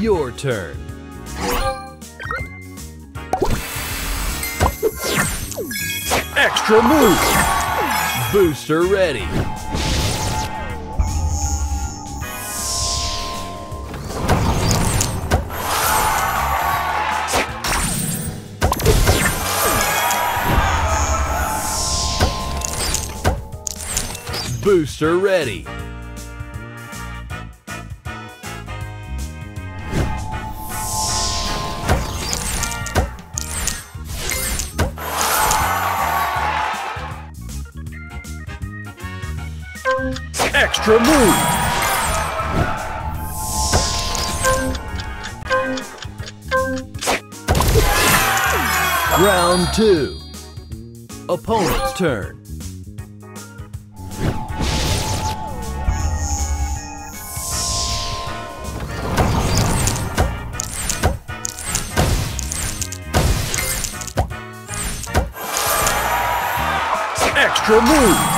Your turn. Extra move. Booster ready. Booster ready. Extra move. Round two. Opponent's turn. Extra move.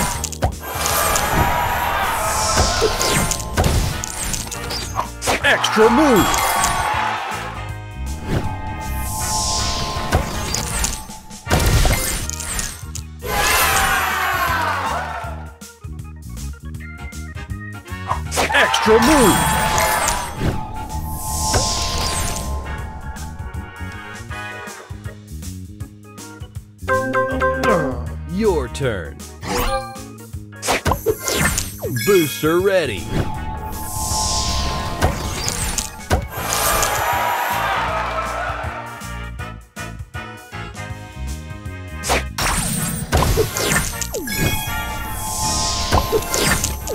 Extra move. Extra move. Your turn. Booster ready.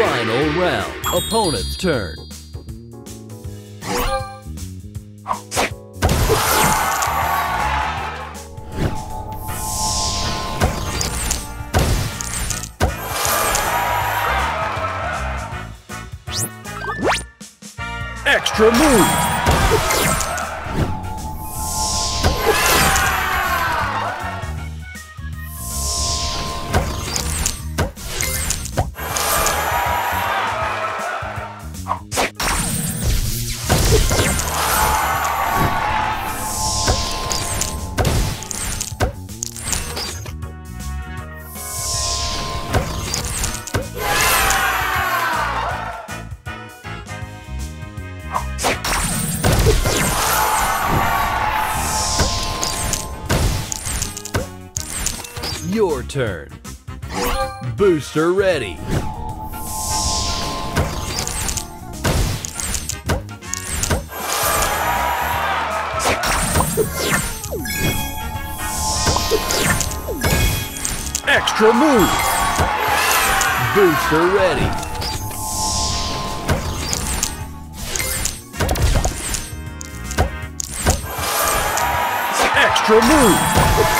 Final round. Opponent's turn. Extra move. Your turn. Booster ready. Extra move. Booster ready. Extra move.